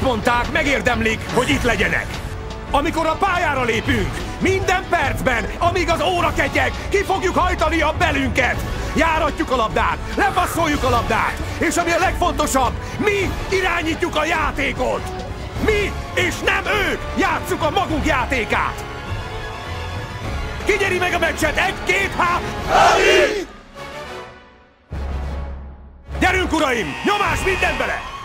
mondták, megérdemlik, hogy itt legyenek. Amikor a pályára lépünk, minden percben, amíg az óra ketyeg, ki fogjuk hajtani a belünket. Járatjuk a labdát, lepasszoljuk a labdát, és ami a legfontosabb, mi irányítjuk a játékot. Mi, és nem ők, játsszuk a magunk játékát. Ki nyeri meg a meccset? Egy, két, há... Gyerünk, uraim! Nyomás minden bele!